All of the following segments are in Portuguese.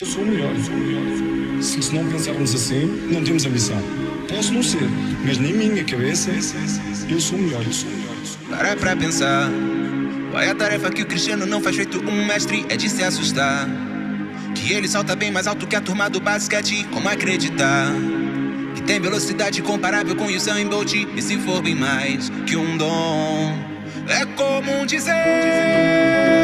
Eu sou o melhor, eu sou o melhor. Se, se não pensarmos assim, não temos ambição. Posso não ser, mas na minha cabeça, eu sou o melhor, eu sou o melhor. Para pra pensar. Qual é a tarefa que o Cristiano não faz feito um mestre? É de se assustar. Que ele salta bem mais alto que a turma do basquete. Como acreditar? Que tem velocidade comparável com Usain Bolt. E se for bem mais que um dom. É comum dizer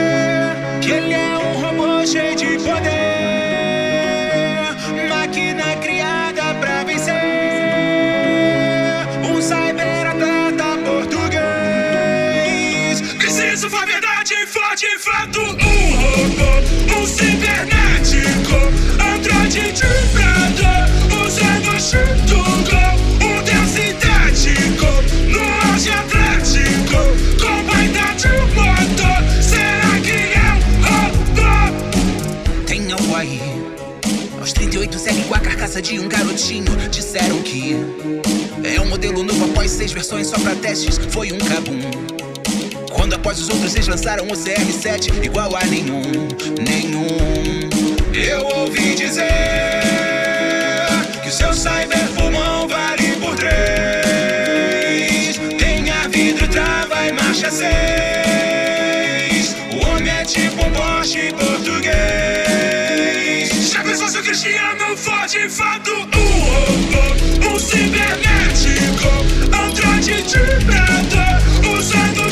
com a carcaça de um garotinho. Disseram que é um modelo novo após seis versões só pra testes. Foi um cabum. Quando após os outros eles lançaram o CR7 igual a nenhum, nenhum. Eu ouvi dizer que o seu cyberpulmão vale por três. Tenha vidro, trava e marcha seis. O homem é tipo um Porsche português. Cristiano Ford fato Um robô, um cibernético Andrade de prata Usando o